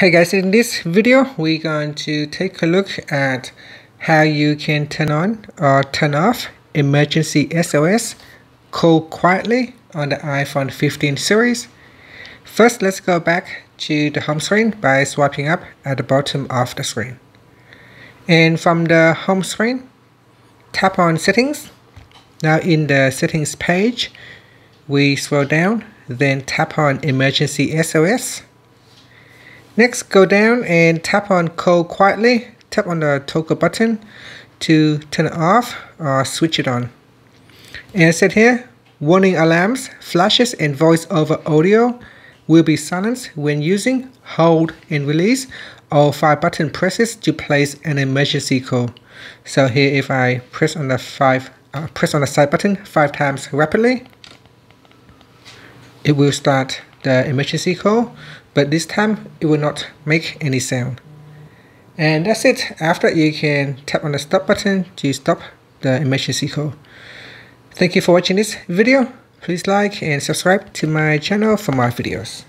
Hey guys, in this video we're going to take a look at how you can turn on or turn off emergency SOS call quietly on the iPhone 15 series. First let's go back to the home screen by swiping up at the bottom of the screen. And from the home screen, tap on settings. Now in the settings page, we scroll down, then tap on emergency SOS. Next, go down and tap on call quietly. Tap on the toggle button to turn it off or switch it on. And set here, warning alarms, flashes and voice over audio will be silenced when using hold and release or five button presses to place an emergency call. So here if I press on the five uh, press on the side button five times rapidly, it will start the emergency call, but this time it will not make any sound. And that's it. After you can tap on the stop button to stop the emergency call. Thank you for watching this video. Please like and subscribe to my channel for more videos.